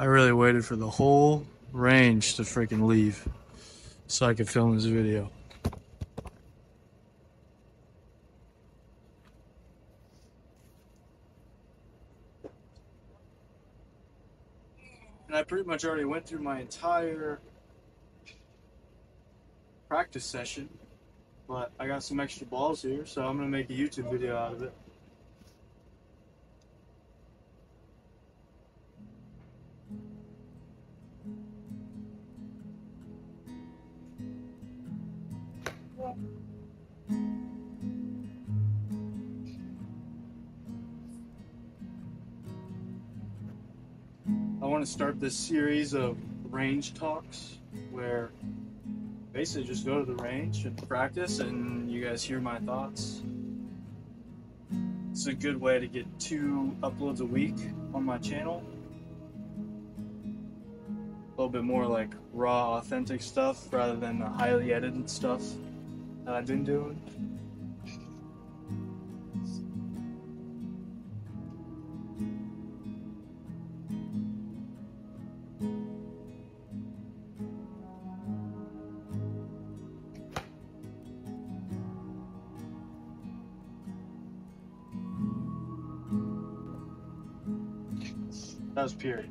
I really waited for the whole range to freaking leave so I could film this video. And I pretty much already went through my entire practice session, but I got some extra balls here, so I'm gonna make a YouTube video out of it. Want to start this series of range talks where basically just go to the range and practice and you guys hear my thoughts. It's a good way to get two uploads a week on my channel. A little bit more like raw, authentic stuff rather than the highly edited stuff that I've been doing. That was period.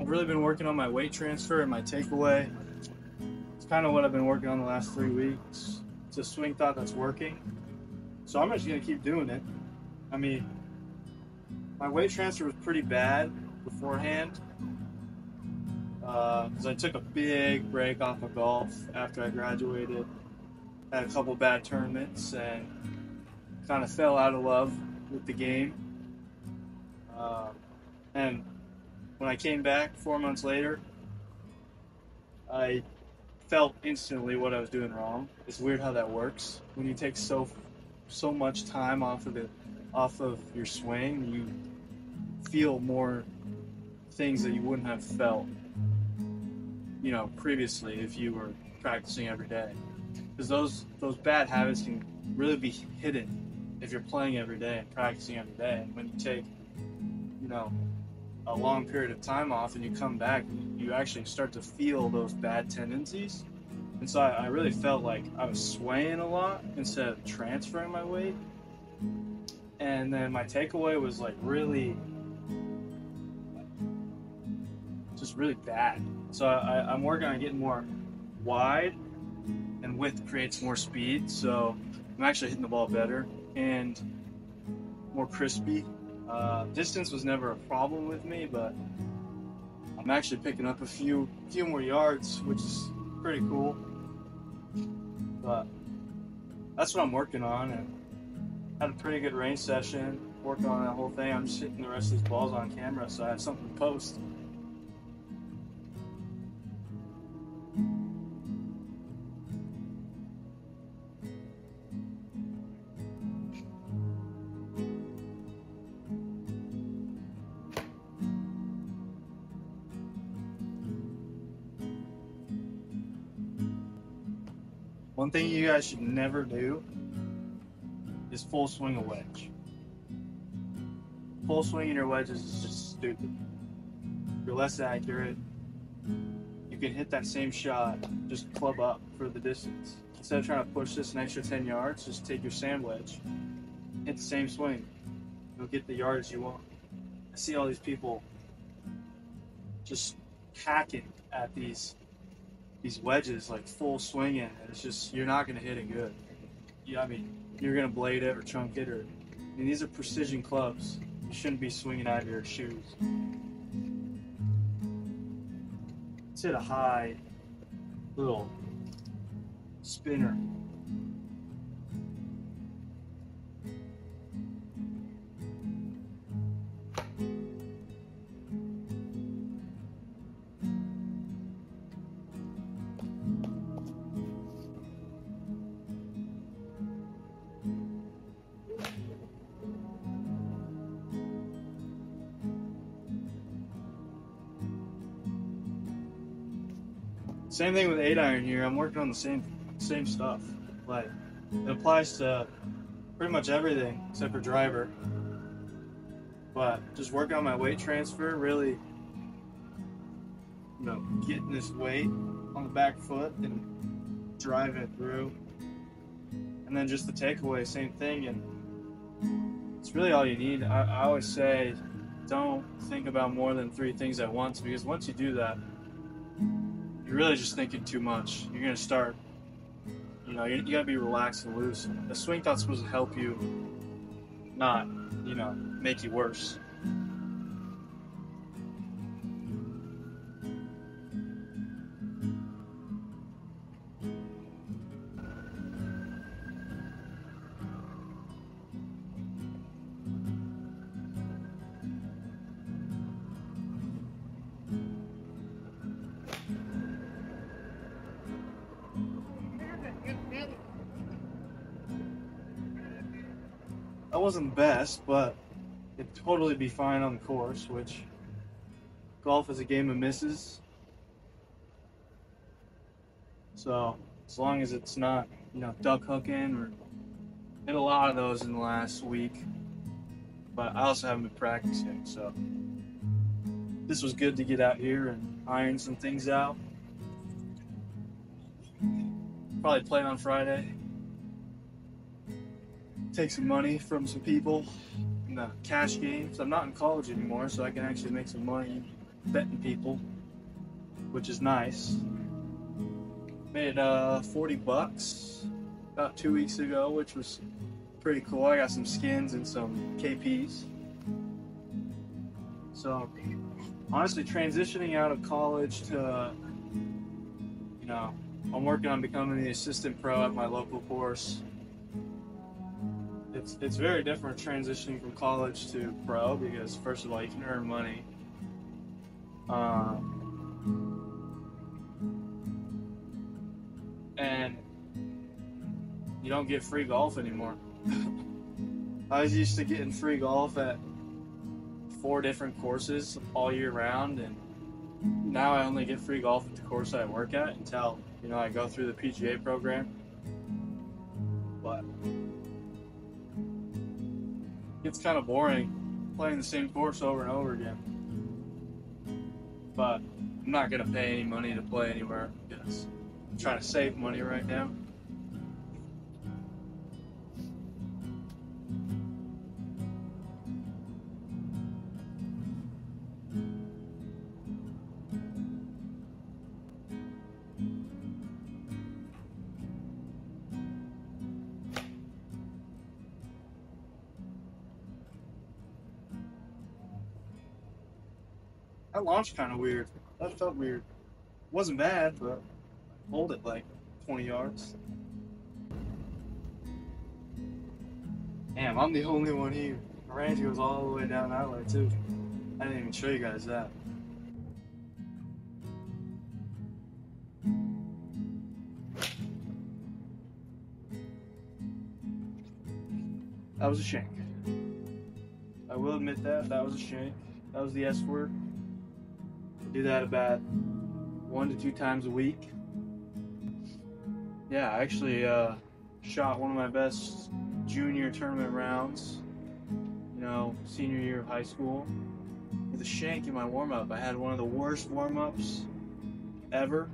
I've really been working on my weight transfer and my takeaway. It's kind of what I've been working on the last three weeks. It's a swing thought that's working. So I'm just gonna keep doing it. I mean, my weight transfer was pretty bad beforehand because I took a big break off of golf after I graduated. Had a couple bad tournaments and kind of fell out of love with the game. Uh, and when I came back four months later, I felt instantly what I was doing wrong. It's weird how that works. When you take so so much time off of the off of your swing, you feel more things that you wouldn't have felt, you know, previously if you were practicing every day. Because those those bad habits can really be hidden if you're playing every day and practicing every day. And when you take, you know, a long period of time off and you come back, you actually start to feel those bad tendencies. And so I, I really felt like I was swaying a lot instead of transferring my weight. And then my takeaway was like really, just really bad. So I, I'm working on getting more wide, and width creates more speed. So I'm actually hitting the ball better and more crispy. Uh, distance was never a problem with me, but I'm actually picking up a few few more yards, which is pretty cool. But that's what I'm working on, and had a pretty good range session. Working on that whole thing. I'm just hitting the rest of these balls on camera, so I have something to post. One thing you guys should never do is full swing a wedge. Full swinging your wedges is just stupid. You're less accurate. You can hit that same shot, just club up for the distance. Instead of trying to push this an extra 10 yards, just take your sand wedge, hit the same swing. You'll get the yards you want. I see all these people just hacking at these these wedges like full swinging, and it's just you're not gonna hit it good. Yeah, I mean you're gonna blade it or chunk it, or I mean these are precision clubs. You shouldn't be swinging out of your shoes. Let's hit a high little spinner. Same thing with eight iron here. I'm working on the same same stuff. Like it applies to pretty much everything except for driver. But just working on my weight transfer, really, you know, getting this weight on the back foot and driving it through. And then just the takeaway, same thing. And it's really all you need. I, I always say, don't think about more than three things at once because once you do that, you're really just thinking too much. You're gonna start, you know, you, you gotta be relaxed and loose. The swing thought's supposed to help you, not, you know, make you worse. Wasn't best, but it'd totally be fine on the course, which golf is a game of misses. So as long as it's not, you know, duck hooking or hit a lot of those in the last week. But I also haven't been practicing, so this was good to get out here and iron some things out. Probably play on Friday. Take some money from some people in the cash games. I'm not in college anymore, so I can actually make some money betting people, which is nice. Made uh, 40 bucks about two weeks ago, which was pretty cool. I got some skins and some KPs. So, honestly, transitioning out of college to, you know, I'm working on becoming the assistant pro at my local course. It's it's very different transitioning from college to pro because first of all you can earn money. Um, and you don't get free golf anymore. I was used to getting free golf at four different courses all year round, and now I only get free golf at the course I work at until you know I go through the PGA program. But it's kind of boring playing the same course over and over again. But I'm not gonna pay any money to play anywhere because I'm trying to save money right now. That launched kind of weird. That felt weird. Wasn't bad, but hold it like 20 yards. Damn, I'm the only one here. Range goes all the way down that way too. I didn't even show you guys that. That was a shank. I will admit that. That was a shank. That was the S word. Do that about one to two times a week. Yeah, I actually uh, shot one of my best junior tournament rounds, you know, senior year of high school, with a shank in my warm up. I had one of the worst warm ups ever.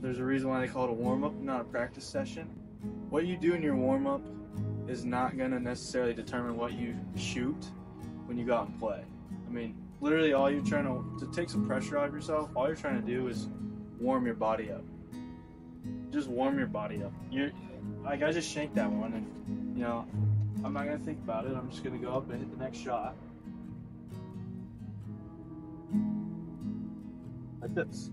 There's a reason why they call it a warm up, not a practice session. What you do in your warm up is not going to necessarily determine what you shoot when you go out and play. I mean, literally, all you're trying to, to take some pressure off yourself, all you're trying to do is warm your body up. Just warm your body up. You're like I just shanked that one, and you know, I'm not gonna think about it. I'm just gonna go up and hit the next shot. Like this.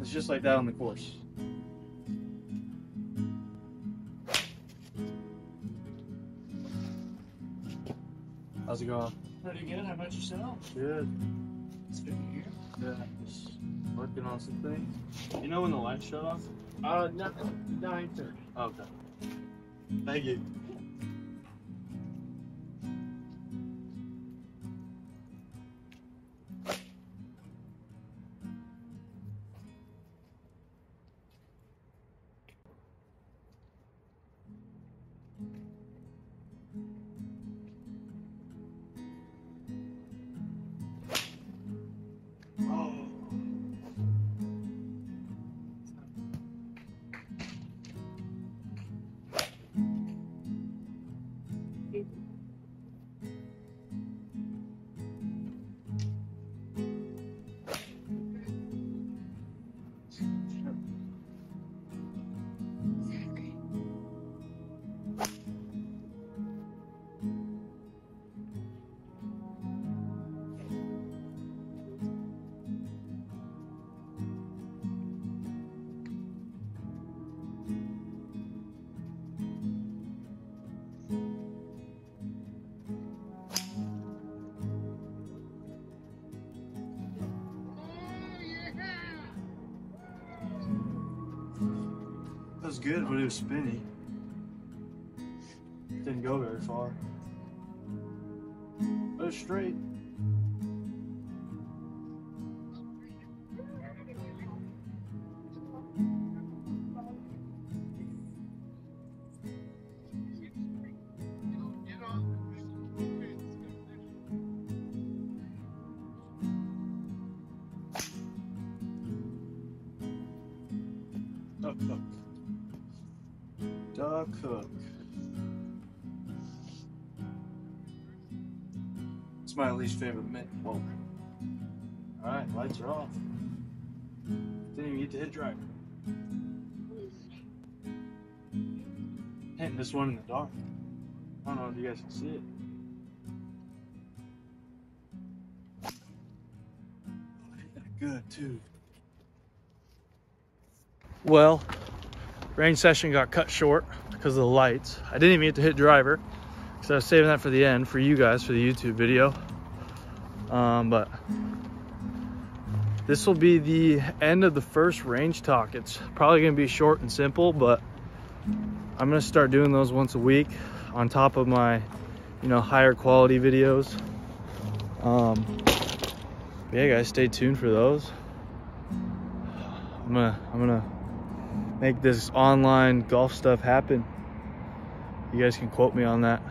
It's just like that on the course. How's it going? Pretty good. How about yourself? Good. It's good to hear. Yeah, just working on some things. You know when the lights shut off? Uh, nothing. Nine thirty. Okay. Thank you. Was good, but it was spinny. Didn't go very far. But it was straight. Duck hook. Duck hook. It's my least favorite mint. Whoa. Alright, lights are off. Didn't even get to hit driver. Hitting this one in the dark. I don't know if you guys can see it. Good too. Well, range session got cut short because of the lights. I didn't even get to hit driver because I was saving that for the end for you guys for the YouTube video. Um, but this will be the end of the first range talk. It's probably gonna be short and simple, but I'm gonna start doing those once a week on top of my, you know, higher quality videos. Um, yeah, guys, stay tuned for those. I'm gonna, I'm gonna make this online golf stuff happen. You guys can quote me on that.